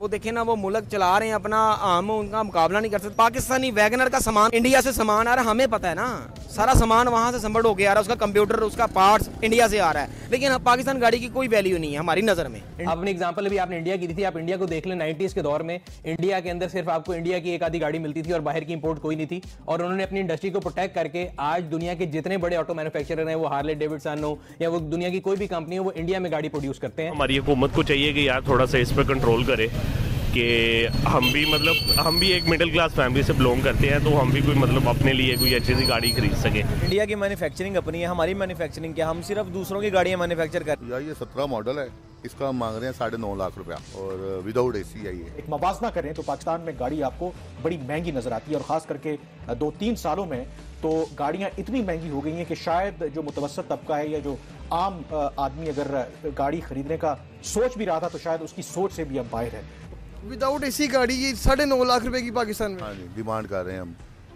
वो देखे ना वो मुल्क चला रहे हैं अपना हम उनका मुकाबला नहीं कर सकते। पाकिस्तानी वैगनर का सामान इंडिया से सामान आ रहा है हमें पता है ना। सारा सामान वहाँ से संबड़ होके आ रहा है उसका कंप्यूटर उसका पार्ट्स इंडिया से आ रहा है। लेकिन पाकिस्तान गाड़ी की कोई वैल्यू नहीं है हमारी नज़र में। अपनी एग्जांपल अभी आपने इंडिया की दी थी आप इंडिया को देख लें 90s के दौर में इंडिया के अंदर सिर्फ़ आपको इंडिया की एक आधी गाड़ी मिलती थी और बाहर की इंपोर्ट कोई नहीं थी। और उन्होंने अपनी इंडस्ट्री को प्रोटेक्ट करके आज दुनिया के जितने बड़े ऑटो मैन्युफैक्चरर हैं वो हार्ले डेविडसन हो या वो दुनिया की कोई भी कंपनी हो वो इंडिया में गाड़ी प्रोड्यूस करते हैं। हमारी हुकूमत को चाहिए कि यार थोड़ा सा इस पर कंट्रोल करे। कि हम भी मतलब हम भी एक मिडिल क्लास फैमिली से बिलोंग करते हैं तो हम भी कोई मतलब अपने लिए कोई अच्छी सी गाड़ी खरीद सकें। इंडिया की मैन्युफैक्चरिंग अपनी है हमारी मैन्युफैक्चरिंग क्या हम सिर्फ़ दूसरों की गाड़ियाँ मैन्युफैक्चर कर यार ये सत्रह मॉडल है इसका हम मांग रहे हैं साढ़े नौ लाख रुपया और विदाउट ए सी आई है एक मवाजना करें तो पाकिस्तान में गाड़ी आपको बड़ी महँगी नज़र आती है और खास करके दो तीन सालों में तो गाड़ियाँ इतनी महँगी हो गई हैं कि शायद जो मुतवसत तबका है या जो आम आदमी अगर गाड़ी खरीदने का सोच भी रहा था तो शायद उसकी सोच से भी अब बाहर है। विदाउट एसी गाड़ी ये साढ़े नौ लाख रुपए की पाकिस्तान में। हाँ जी डिमांड कर रहे हैं हम।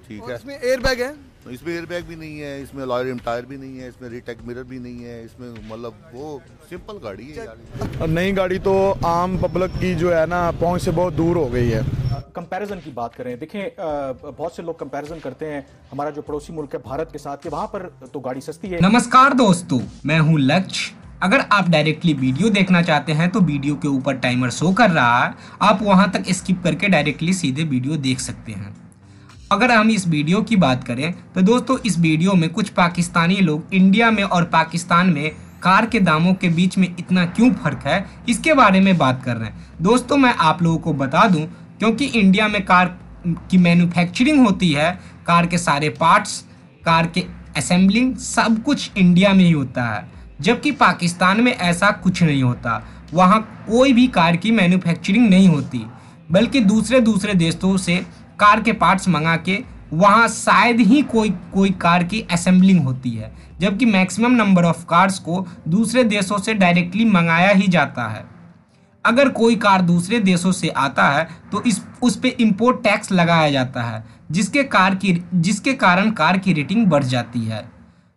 ठीक है। इसमें एयर बैग है? तो इसमें एयरबैग भी नहीं है इसमें लॉयर टायर भी नहीं है इसमें रिटेक मिरर भी नहीं है इसमें मतलब वो सिंपल गाड़ी है और नई गाड़ी तो आम पब्लिक की जो है ना पहुँच से बहुत दूर हो गई है। कंपैरिजन की बात करें देखें बहुत से लोग कंपैरिजन करते हैं हमारा जो पड़ोसी मुल्क है भारत के साथ कि वहाँ पर तो गाड़ी सस्ती है। नमस्कार दोस्तों मैं हूँ लक्ष्य अगर आप डायरेक्टली वीडियो देखना चाहते हैं तो वीडियो के ऊपर टाइमर शो कर रहा है, आप वहाँ तक स्किप करके डायरेक्टली सीधे वीडियो देख सकते हैं। अगर हम इस वीडियो की बात करें तो दोस्तों, इस वीडियो में कुछ पाकिस्तानी लोग इंडिया में और पाकिस्तान में कार के दामों के बीच में इतना क्यों फ़र्क है, इसके बारे में बात कर रहे हैं। दोस्तों, मैं आप लोगों को बता दूँ, क्योंकि इंडिया में कार की मैन्युफैक्चरिंग होती है, कार के सारे पार्ट्स कार के असेंबलिंग सब कुछ इंडिया में ही होता है। जबकि पाकिस्तान में ऐसा कुछ नहीं होता। वहाँ कोई भी कार की मैन्युफैक्चरिंग नहीं होती, बल्कि दूसरे दूसरे देशों से कार के पार्ट्स मंगा के वहाँ शायद ही कोई कोई कार की असेंबलिंग होती है, जबकि मैक्सिमम नंबर ऑफ़ कार्स को दूसरे देशों से डायरेक्टली मंगाया ही जाता है। अगर कोई कार दूसरे देशों से आता है तो इस, उस पर इम्पोर्ट टैक्स लगाया जाता है, जिसके कार की, जिसके कारण कार की रेटिंग बढ़ जाती है।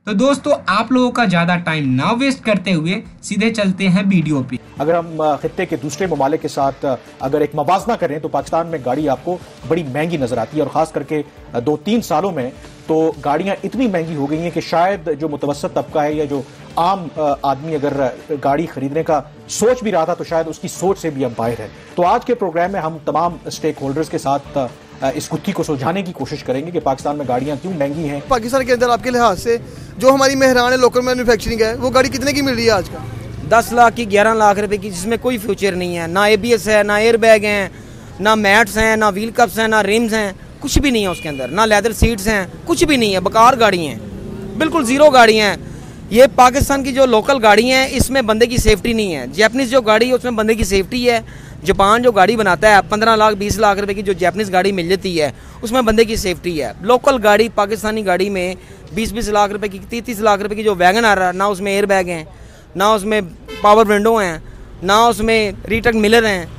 तो दोस्तों, आप लोगों का ज़्यादा टाइम ना वेस्ट करते हुए सीधे चलते हैं वीडियो पे अगर हम खत्ते के दूसरे ममालिक के साथ अगर एक मवाजना करें तो पाकिस्तान में गाड़ी आपको बड़ी महँगी नज़र आती है और खास करके दो तीन सालों में तो गाड़ियाँ इतनी महँगी हो गई हैं कि शायद जो मुतवसत तबका है या जो आम आदमी अगर गाड़ी खरीदने का सोच भी रहा था तो शायद उसकी सोच से भी अब बाहर है। तो आज के प्रोग्राम में हम तमाम स्टेक होल्डर्स के साथ इस गुत्थी को सुलझाने की कोशिश करेंगे कि पाकिस्तान में गाड़ियाँ क्यों महँगी हैं। पाकिस्तान के अंदर आपके लिहाज से जो हमारी मेहरान है लोकल मैन्युफैक्चरिंग है वो गाड़ी कितने की मिल रही है आज का? दस लाख की ग्यारह लाख रुपए की जिसमें कोई फ्यूचर नहीं है। ना एबीएस है ना एयर बैग हैं ना मैट्स हैं ना व्हील कप्स हैं ना रिम्स हैं कुछ भी नहीं है उसके अंदर। ना लेदर सीट्स हैं कुछ भी नहीं है बकार गाड़ी हैं। बिल्कुल ज़ीरो गाड़ी हैं। ये पाकिस्तान की जो लोकल गाड़ी हैं इसमें बंदे की सेफ्टी नहीं है। जैपनीज़ जो गाड़ी है उसमें बंदे की सेफ्टी है। जापान जो गाड़ी बनाता है, पंद्रह लाख, बीस लाख रुपए की जो जैपनीज़ गाड़ी मिल जाती है, उसमें बंदे की सेफ्टी है। लोकल गाड़ी, पाकिस्तानी गाड़ी में बीस बीस लाख रुपए की तीस तीस लाख रुपए की जो वैगन आ रहा है, ना उसमें एयर बैग हैं, ना उसमें पावर विंडो हैं, ना उसमें रीटक मिलर हैं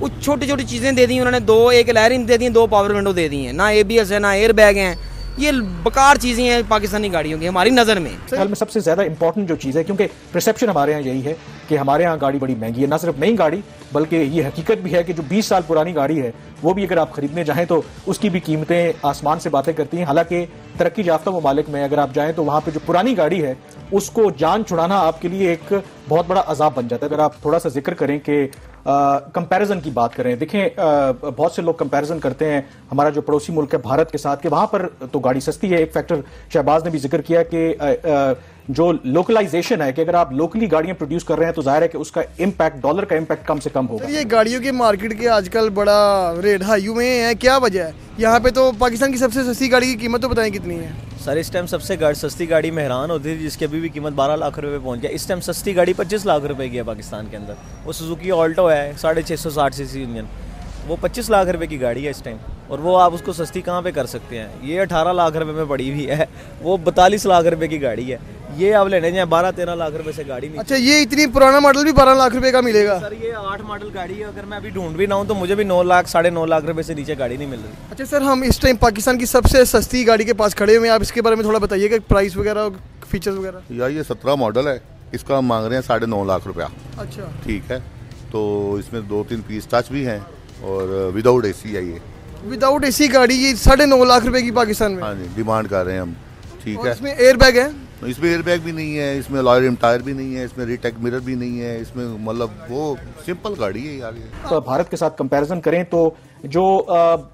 वो छोटी छोटी चीज़ें दे दी उन्होंने, दो एक लहरिंग दे दी, दो पावर विंडो दे दी हैं, ना एबीएस है, ना एयर बैग हैं। ये बकार चीज़ें हैं पाकिस्तानी गाड़ियों की, हमारी नज़र में। में सबसे ज़्यादा इंपॉर्टेंट जो चीज़ है, क्योंकि परसेप्शन हमारे यहाँ यही है कि हमारे यहाँ गाड़ी बड़ी महँगी है। ना सिर्फ़ नई गाड़ी, बल्कि ये हकीकत भी है कि जो 20 साल पुरानी गाड़ी है, वो भी अगर आप खरीदने जाएँ तो उसकी भी कीमतें आसमान से बातें करती हैं। हालाँकि तरक्की याफ्ता ममालिक में अगर आप जाएँ तो वहाँ पर जो पुरानी गाड़ी है, उसको जान छुड़ाना आपके लिए एक बहुत बड़ा अजाब बन जाता है। अगर आप थोड़ा सा ज़िक्र करें कि कंपैरिजन की बात करें। देखें बहुत से लोग कंपैरिजन करते हैं हमारा जो पड़ोसी मुल्क है भारत के साथ, कि वहाँ पर तो गाड़ी सस्ती है। एक फैक्टर शहबाज ने भी ज़िक्र किया कि जो लोकलाइजेशन है कि अगर आप लोकली गाड़ियाँ प्रोड्यूस कर रहे हैं तो ज़ाहिर है कि उसका इम्पैक्ट डॉलर का इम्पैक्ट कम से कम होगा। ये गाड़ियों के मार्केट के आजकल बड़ा रेट हाई हुए है क्या वजह है? यहाँ पे तो पाकिस्तान की सबसे सस्ती गाड़ी की कीमत तो बताएँ कितनी है। सर इस टाइम सबसे गाड़ी सस्ती गाड़ी मेहरान होती थी जिसकी अभी भी कीमत 12 लाख रुपए पहुँच गया इस टाइम सस्ती गाड़ी 25 लाख रुपए की है पाकिस्तान के अंदर। वो सुजुकी ऑल्टो है साढ़े छः सौ साठ सी सी इंजन। वो 25 लाख रुपए की गाड़ी है इस टाइम और वो आप उसको सस्ती कहाँ पे कर सकते हैं? ये 18 लाख रुपए में पड़ी हुई है वो बतालीस लाख रुपए की गाड़ी है। ये आप लेने जाए बारह तेरह लाख रुपए से गाड़ी नहीं अच्छा ये इतनी पुराना मॉडल भी बारह लाख रुपए का मिलेगा? सर ये आठ मॉडल गाड़ी है अगर मैं अभी ढूंढ भी ना हूँ तो मुझे भी नौ लाख साढ़े नौ लाख रुपए से नीचे गाड़ी नहीं मिल रही। अच्छा सर हम इस टाइम पाकिस्तान की सबसे सस्ती गाड़ी के पास खड़े हुए हैं आप इसके बारे में थोड़ा बताइएगा प्राइस वगैरह फीचर्स वगैरह। यार ये सत्रह मॉडल है इसका हम मांग रहे हैं साढ़े नौ लाख रुपया। अच्छा। ठीक है तो इसमें दो तीन पीस टच भी हैं और विदाउट एसी है ये। विदाउट एसी गाड़ी ये साढ़े नौ लाख रुपए की पाकिस्तान में? हाँ जी डिमांड कर रहे हैं हम। ठीक है। इसमें एयर बैग है? इसमें एयर बैग भी नहीं है, इसमें लॉयर टायर भी नहीं है, इसमें रिटेक मिरर भी नहीं है, इसमें मतलब वो सिंपल गाड़ी है यार तो भारत के साथ कंपैरिजन करें तो जो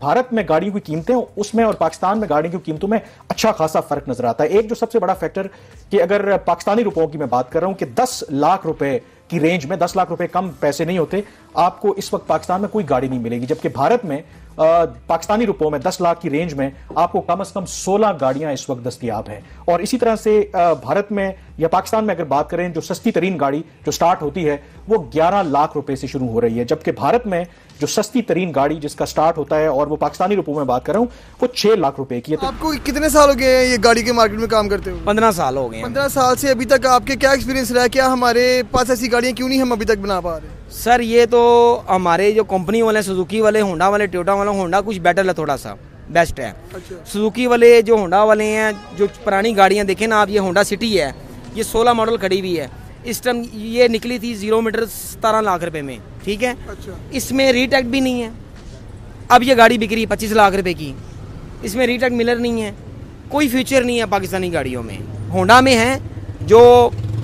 भारत में गाड़ियों की कीमतें उसमें और पाकिस्तान में गाड़ियों की कीमतों में अच्छा खासा फ़र्क नज़र आता है। एक जो सबसे बड़ा फैक्टर कि अगर पाकिस्तानी रुपयों की मैं बात कर रहा हूँ कि 10 लाख रुपए की रेंज में 10 लाख रुपए कम पैसे नहीं होते, आपको इस वक्त पाकिस्तान में कोई गाड़ी नहीं मिलेगी, जबकि भारत में पाकिस्तानी रुपयों में 10 लाख की रेंज में आपको कम से कम 16 गाड़ियाँ इस वक्त दस्तियाब हैं। और इसी तरह से भारत में या पाकिस्तान में अगर बात करें जो सस्ती तरीन गाड़ी जो स्टार्ट होती है वो 11 लाख रुपए से शुरू हो रही है। जबकि भारत में जो सस्ती तरीन गाड़ी जिसका स्टार्ट होता है और वो पाकिस्तानी रुपयों में बात कर रहा हूँ वो छह लाख रुपए की है। तो आपको कितने साल हो गए हैं ये गाड़ी के मार्केट में काम करते हुए? पंद्रह साल हो गए पंद्रह साल से अभी तक आपके क्या एक्सपीरियंस रहा है? क्या हमारे पास ऐसी गाड़ियाँ क्यों नहीं हम अभी तक बना पा रहे सर ये तो हमारे जो कंपनी वाले सुजुकी वाले होंडा वाले टोयोटा वाले होंडा कुछ बेटर है थोड़ा सा बेस्ट है। अच्छा। सुजुकी वाले जो होंडा वाले हैं जो पुरानी गाड़ियाँ देखें ना आप ये होंडा सिटी है। ये 16 मॉडल खड़ी हुई है। इस टाइम ये निकली थी ज़ीरो मीटर सतारह लाख रुपए में ठीक है? अच्छा। इसमें रीटेक भी नहीं है। अब ये गाड़ी बिक्री पच्चीस लाख रुपए की। इसमें रीटेक मिलर नहीं है। कोई फ्यूचर नहीं है पाकिस्तानी गाड़ियों में। होंडा में है जो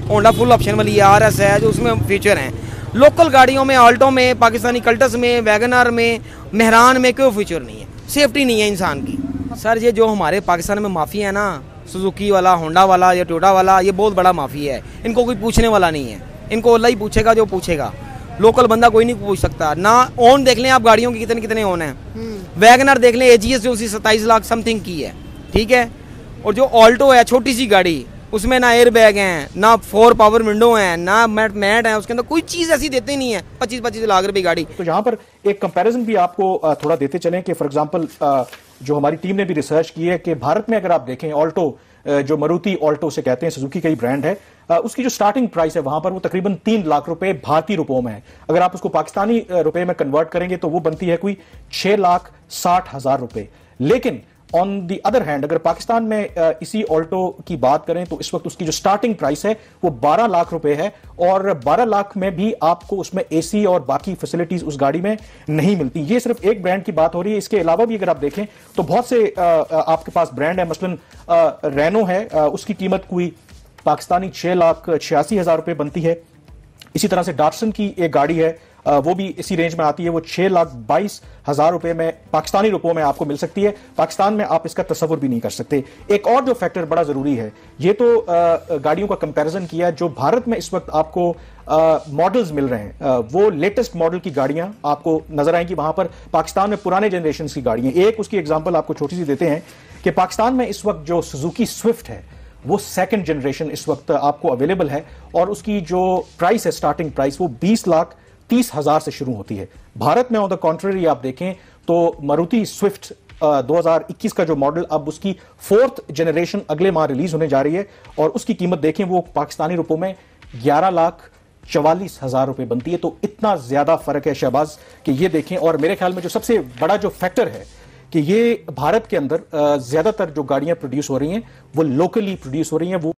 होंडा फुल ऑप्शन वाली आर एस है जो उसमें फ्यूचर हैं। लोकल गाड़ियों में ऑल्टो में पाकिस्तानी कल्टस में वैगनर में मेहरान में कोई फ्यूचर नहीं है। सेफ्टी नहीं है इंसान की। सर ये जो हमारे पाकिस्तान में माफ़ी है ना सुजुकी वाला होंडा वाला या टोयोटा वाला ये बहुत बड़ा माफ़ी है। इनको कोई पूछने वाला नहीं है। इनको अल्लाह ही पूछेगा जो पूछेगा। लोकल बंदा कोई नहीं पूछ सकता। ना ओन देख लें आप गाड़ियों के कितने कितने ओन है। वैगनर देख लें एजीएस जो उसी सत्ताईस लाख समथिंग की है। ठीक है? और जो ऑल्टो है छोटी सी गाड़ी उसमें ना एयर बैग हैं, ना फोर पावर विंडो हैं, ना मैट मैट है, उसके अंदर कोई चीज़ ऐसी देते नहीं है। पच्चीस पच्चीस लाख रुपए गाड़ी। तो यहाँ पर एक कंपैरिजन भी आपको थोड़ा देते चले कि फॉर एग्जांपल जो हमारी टीम ने भी रिसर्च की है कि भारत में अगर आप देखें ऑल्टो जो मरुति ऑल्टो से कहते हैं सुजुकी का ही ब्रांड है उसकी जो स्टार्टिंग प्राइस है वहाँ पर वो तकरीबन तीन लाख रुपए भारतीय रुपयों में है। अगर आप उसको पाकिस्तानी रुपए में कन्वर्ट करेंगे तो वो बनती है कोई छह लाख साठ हज़ार रुपए। लेकिन ऑन दी अदर हैंड अगर पाकिस्तान में इसी ऑल्टो की बात करें तो इस वक्त उसकी जो स्टार्टिंग प्राइस है, वो 12 लाख रुपए है। और 12 लाख में भी आपको उसमें एसी और बाकी फैसिलिटीज़ उस गाड़ी में नहीं मिलती। ये सिर्फ़ एक ब्रांड की बात हो रही है। इसके अलावा भी अगर आप देखें तो बहुत से आपके पास ब्रांड है। मसलन रेनो है। उसकी कीमत कोई पाकिस्तानी छह लाख छियासी हज़ार रुपए बनती है। इसी तरह से डाटसन की एक गाड़ी है। वो भी इसी रेंज में आती है, वो छह लाख बाईस हज़ार रुपए में पाकिस्तानी रुपयों में आपको मिल सकती है। पाकिस्तान में आप इसका तस्वुर भी नहीं कर सकते। एक और जो फैक्टर बड़ा ज़रूरी है, ये तो गाड़ियों का कंपैरिजन किया, जो भारत में इस वक्त आपको मॉडल्स मिल रहे हैं। वो लेटेस्ट मॉडल की गाड़ियाँ आपको नज़र आएँगी वहाँ पर। पाकिस्तान में पुराने जनरेशन की गाड़ियाँ। एक उसकी एग्ज़ाम्पल आपको छोटी सी देते हैं कि पाकिस्तान में इस वक्त जो सुजुकी स्विफ्ट है, वो सेकंड जनरेशन इस वक्त आपको अवेलेबल है। और उसकी जो प्राइस है स्टार्टिंग प्राइस वो 20 लाख तीस हज़ार से शुरू होती है। भारत में ऑन द कॉन्ट्ररी आप देखें तो मारुति स्विफ्ट अ, 2021 का जो मॉडल अब उसकी फोर्थ जनरेशन अगले माह रिलीज़ होने जा रही है और उसकी कीमत देखें वो पाकिस्तानी रुपयों में 11 लाख चवालीस हज़ार रुपए बनती है। तो इतना ज़्यादा फ़र्क है शहबाज कि ये देखें और मेरे ख्याल में जो सबसे बड़ा जो फैक्टर है कि ये भारत के अंदर ज़्यादातर जो गाड़ियाँ प्रोड्यूस हो रही हैं वो लोकली प्रोड्यूस हो रही हैं वो